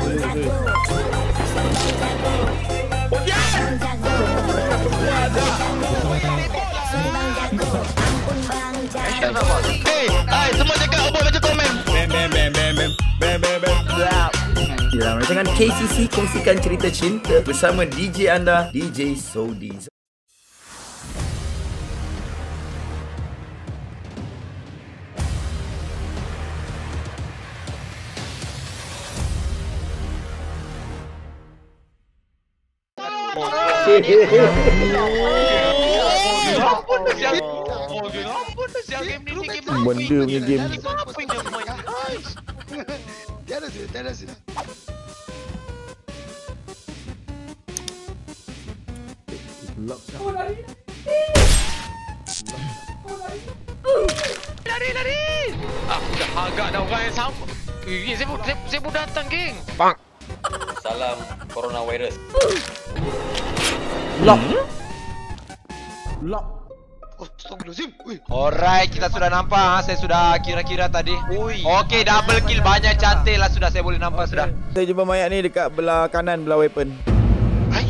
Hai semua cakap apa baca komen. Mem mem mem mem mem dengan KCC kongsikan cerita cinta bersama DJ anda, DJ Sodi. Oh? Benda punya game. Lari, lari. Ah, dah agak dah orang yang sama. Eh, saya pun datang, geng. Salam coronavirus. Oh, Astagfirullahaladzim. Ui, Alright, kita sudah nampak. Ha? Saya sudah kira-kira tadi. Ui. Okey, double kill. Banyak cantik lah sudah. Saya boleh nampak sudah. Saya jumpa mayat ni dekat belah kanan belah weapon. hai.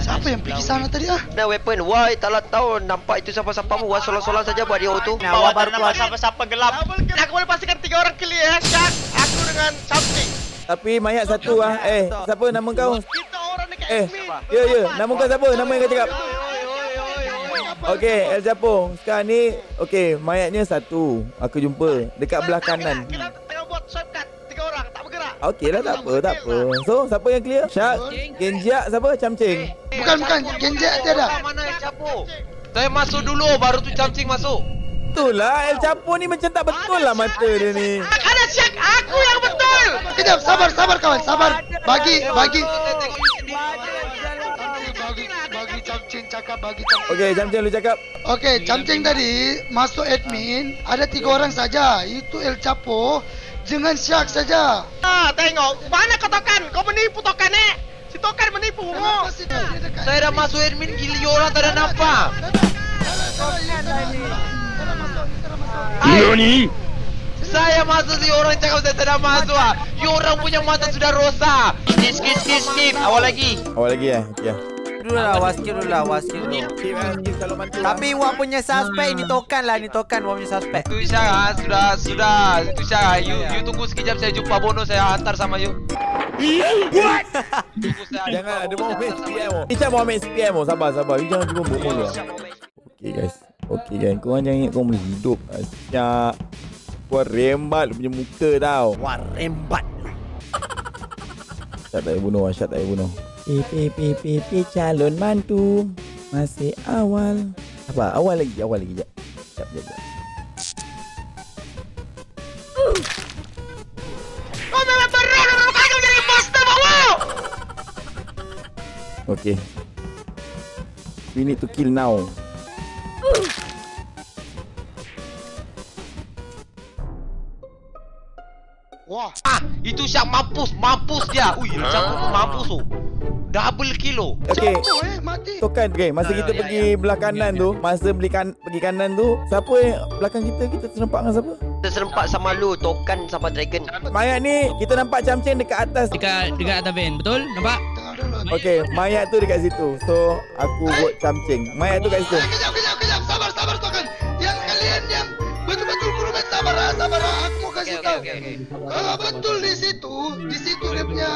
Siapa yang pergi sana tadi ah? Nah weapon, why tak lah tahu nampak itu siapa-siapa mu, wah solat-solat saja buat dia tu. Nah, awak baru keluar siapa-siapa gelap. Aku boleh pastikan tiga orang clear. Shark, aku dengan something. Tapi mayat satu ah. Eh, siapa nama kau? Eh, ya ya, nama kau siapa? Nama yang kau cakap. Okey, El Japong. Sekarang ni, okey, mayatnya satu. Aku jumpa dekat belah kanan. Kita tengah buat swipe card. Tiga orang, tak bergerak. Okey lah, tak apa, tak apa. So, siapa yang clear? Syak, Genjak, siapa? Camcing. Bukan, bukan. Genjak tiada. Mana yang capo? Saya masuk dulu, baru tu camcing masuk. Betul lah, El Chapo ni macam tak betul lah mata dia ni. Ada syak, aku yang betul. Kejap, sabar, sabar kawan, sabar. Bagi, bagi. Bagi, bagi Camcing cakap, bagi Camcing. Okey, Camcing lu cakap. Okey, Camcing tadi masuk admin, ada tiga orang saja. Itu El Chapo dengan Syak saja. Ah, tengok. Mana kau tokan? Kau menipu tokan eh? Si tokan menipu. Dekat? Saya dah masuk admin gili orang tak ada nampak. Nani? Saya masuk si orang cakap saya tak ada masuk ah. You orang punya mata sudah rosak. Skip skip skip skip. Awal lagi. Awal lagi ya. Okey. Dulu lah, waskil dulu lah, waskil dulu. kalau mantu. Tapi Wak punya suspek ni tokan lah, ni tokan Wak punya suspek. Tu Syah ah, sudah sudah. Tu Syah ah, you you tunggu sekejap saya jumpa Bono saya hantar sama you. Saya Jangan ada hantar sama SPM oh. Ini Mohamed SPM oh. Sabar sabar. You jangan cuba bohong dia. Okey guys. Okey guys. Kau jangan ingat kau boleh hidup. Asyak. Kau rembat punya muka tau. Wah, rembat. Syat tak payah bunuh. Syat tak payah bunuh. Pi pi pi pi pi calon mantu. Masih awal. Apa? Awal lagi. Awal lagi. Jap. Jap jap. jap. Kau memang berat memang kau jadi imposter bawa. Okay. We need to kill now. Wah, Ah, itu Syah mampus, mampus dia. Ui, macam tu mampus tu. Double kilo. Okay. oh eh, mati. So kan okay, masa Ya, kita ya, pergi ya. belah kanan tu, masa beli kan pergi kanan tu, siapa yang belakang kita kita terserempak dengan siapa? Kita serempak sama lu, tokan sama dragon. Mayat ni kita nampak camcing dekat atas. Dekat dekat atas van, betul? Nampak? Okay, mayat tu dekat situ. So aku vote camcing. Mayat tu kat situ. Eh, kejap, kejap, okey, Kalau betul di situ, di situ dia punya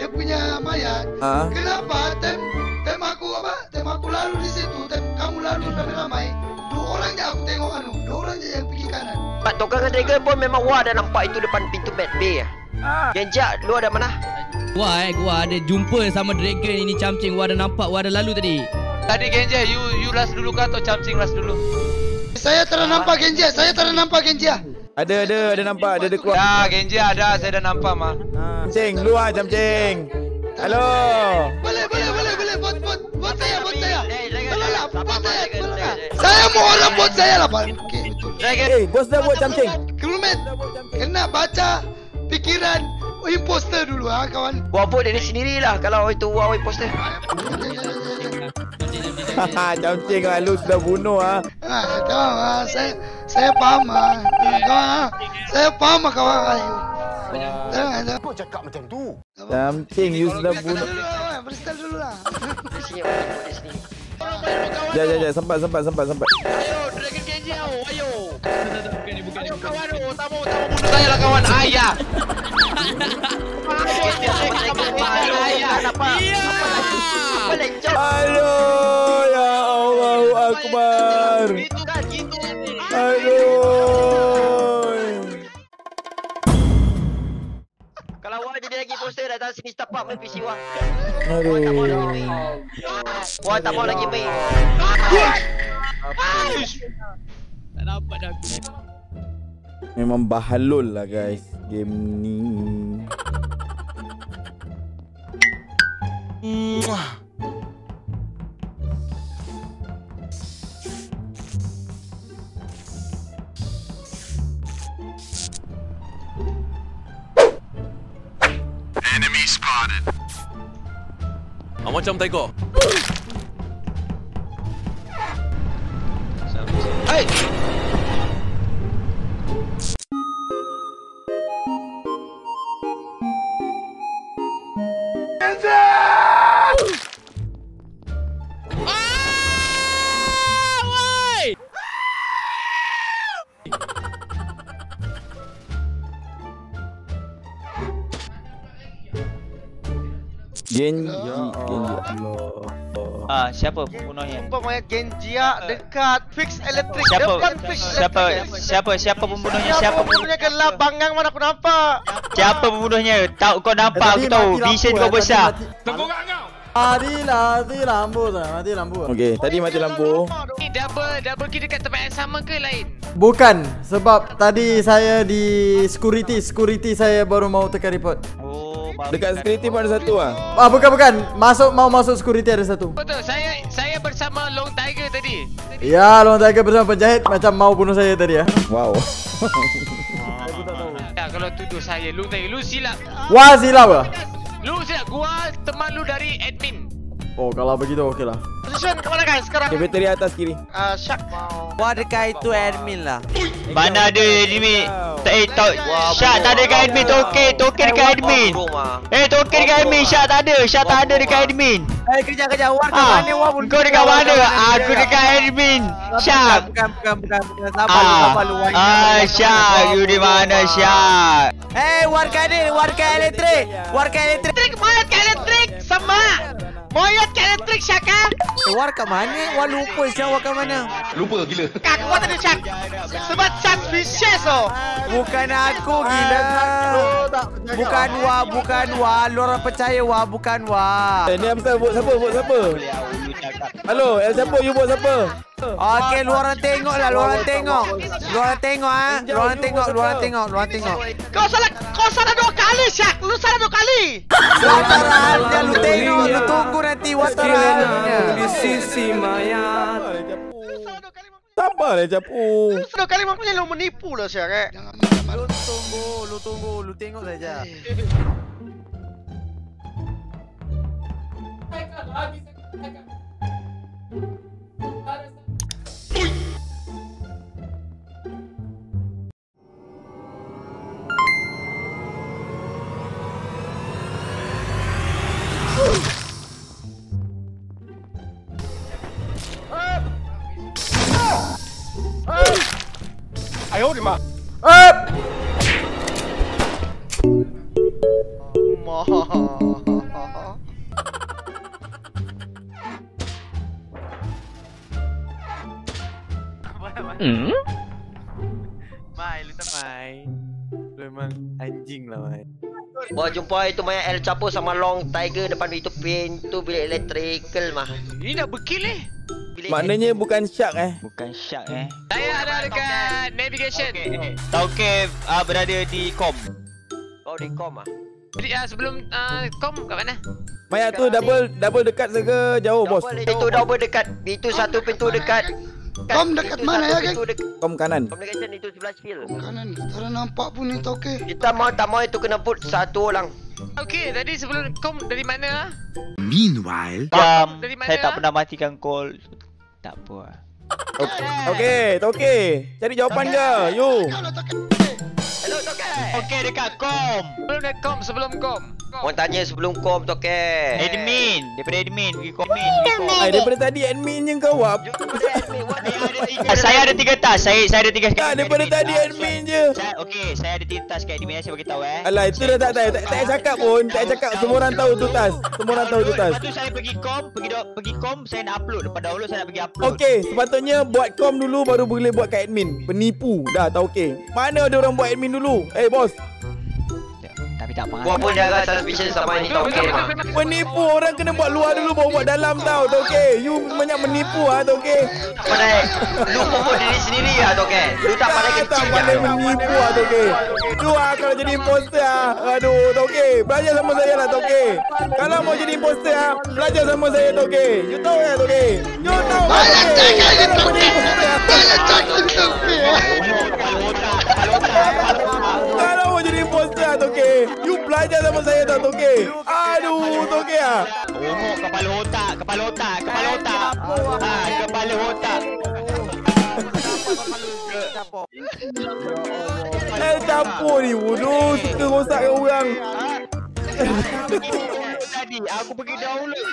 dia punya mayat. Ah, Kenapa tem tem aku apa? Tem aku lalu di situ, tem kamu lalu ramai-ramai. Dua orang je aku tengok anu, dua orang je yang pergi kanan. Pak tokan dengan dragon pun memang wah ada nampak itu depan pintu bed B. Ah. Genjak, lu ada mana? Gua eh, gua ada jumpa sama dragon ini camcing. Gua ada nampak, gua ada lalu tadi. Tadi Genja, you you last dulu kah atau camcing last dulu? Saya tak nampak Genjia, saya tak nampak Genjia. Ada ada ada nampak ada ada keluar. Ya, Genja ada, saya dah nampak mah. Camcing, luar camcing. Halo. Boleh, boleh, boleh, boleh. Bot, bot, bot saya, bot saya. Eh. Tolong lah, bot saya, lah. Saya mau orang bot saya lah, Pak. Eh, bos dah buat camcing. Kerumet, kena baca pikiran imposter dulu ha, kawan. Gua vote dari sendirilah kalau itu wah imposter. Haha, camcing lah lu sudah bunuh ah. Ah, kawan, ah, saya saya paham ah. Ah, Kawan, ah. saya paham ah, kawan. Ayo. Jangan, jangan. Camcing you sudah Freestyle bunuh. dulu lah, kawan. freestyle dulu lah. Sini, sini. Ya ya ya sempat sempat sempat sempat. Ayo, Dragon siau. Ayo. Ayo kawan tu. Tak mau tak mau bunuh saya lah kawan. Ayah. Ayah. Iya. Aduh, ya Allahu Akbar. Lagi datang sini step up main PC Wah. Aduh. Wah tak mau lagi main. Tak dapat dah aku. Memang bahalul lah guys game ni. Ah, macam tengok. Hei. Genji, Ya Genji. Ah, siapa pembunuhnya? Pemain Genjia dekat fix elektrik Siapa? depan fix Siapa? Siapa? Siapa pembunuhnya? Siapa pembunuhnya? Pembunuhnya gelap bangang mana aku nampak. Siapa pembunuhnya? Tahu kau nampak aku tahu. Vision kau besar. Mati mati lampu tu, mati lampu. Okey, tadi mati lampu. Ni double double kill dekat tempat yang sama ke lain? Bukan, sebab tadi saya di security, security saya baru mau tekan report. Oh, Dekat security pun ada satu ah. Ah bukan bukan, masuk mau masuk security ada satu. Betul. Saya saya bersama Long Tiger tadi. Ya, Long Tiger bersama penjahit macam mau bunuh saya tadi ya. Wow. Ya, kalau tuduh saya Long Tiger lu silap. Wah silap lah. Lu silap gua teman lu dari admin. Oh kalau begitu okey lah. Position ke mana guys sekarang? Cafeteria atas kiri. Ah Syak mau. Wah dekat itu admin lah. Mana ada admin? Tak eh tak Syak tak ada dekat admin token, token dekat admin. Eh token dekat admin Syak tak ada, Syak tak ada dekat admin. Eh kejap kejap, Wah Ah, kau dekat mana? Aku dekat admin. Syak. Bukan bukan bukan bukan Ah, ah Syak, you di mana Syak? Eh warga ni, warga elektrik, warga elektrik. Elektrik ke elektrik sama. Mayat ke elektrik Syaka. Eh, warga mana? Wah lupa siapa warga mana. Kak kuat tadi Syak. Sebab suspicious oh. Bukan aku gila. Bukan wah, bukan wah. Lu orang percaya wah, bukan wah. Eh, ni Hamzah vote siapa? Vote siapa? Halo, El siapa? You vote siapa? Okey, lu orang tengok lah, lu orang tengok. Lu orang tengok ah. Lu orang tengok, lu orang tengok, lu orang tengok. Kau salah kau salah dua kali Syak. Lu salah dua kali. Wataralnya lu tengok, lu tunggu nanti wataralnya. Sabar lah capu. Sudah kali maknanya lu menipu lah Syak eh. Jangan macam Lu tunggu, lu tunggu, lu tengok saja. Up! Hmm? Mai, lu tak mai. Lu memang anjing lah mai. Wah jumpa itu main El Chapo sama Long Tiger depan itu pintu bilik electrical mah. Ini dah berkill eh. Maknanya bukan syak eh. Bukan Syak eh. Saya ada dekat navigation. Tauke ah berada di kom. Oh di kom ah. Jadi ah, sebelum ah, kom kat mana? Mayat tu double double dekat ke jauh bos? Itu double dekat. Itu satu pintu dekat. Kom dekat Itu mana ya, dekat Kom kanan. Communication itu sebelah spill. Kanan, tak ada nampak pun ni toke. Kita mau tak mau itu kena put satu orang. Okey, tadi sebelum kom dari mana? ah? Jam. Dari mana, Saya tak ah? pernah matikan call. Tak apa. ah. Okey, okey. Cari jawapan ke? You. Hello Tokai. Okey dekat kom. Sebelum dekat kom, sebelum kom. Orang tanya sebelum kom Toke Admin, daripada admin pergi kom admin. kom. Ay, daripada tadi admin je kau wap. Ah, saya ada tiga tas. Saya saya ada tiga Tak, daripada tadi admin je. Okey, saya ada tiga tas kat admin saya bagi tahu eh. Alah, itu dah tak tak tak, tak payah cakap pun. Tak payah cakap. Semua orang tahu tu tas. Semua orang tahu tu tas. Lepas tu saya pergi kom, pergi pergi kom, saya nak upload. Lepas download saya nak pergi upload. Okey, sepatutnya buat kom dulu baru boleh buat kat admin. Penipu. Dah, tak okey. Mana ada orang buat admin dulu? Eh, hey, bos. Tak apa. Gua pun jaga suspicion sama ni Toke mah Penipu orang kena buat luar dulu baru buat dalam tau. Tak okey. You banyak menipu ah, tak okey. Pandai Lu promote diri sendiri lah Toke Lu tak pandai tak kecil pandai je menipu ah, tak okey. Tu ah kalau jadi imposter ah. Aduh, tak okey. Belajar sama saya lah, tak okey. Kalau mau jadi imposter ah, belajar sama saya, tak okey. You tahu ya, tak okey. You tahu. tak okey? cakap dia Kalau mau jadi imposter, ah. Banyak Belajar sama saya tak okey. Aduh, tak okey ah. Oh, kepala otak, kepala otak, kepala otak. Ah, kepala otak. Eh campur ni bodoh Suka rosakkan orang Tadi aku pergi download